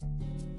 thank you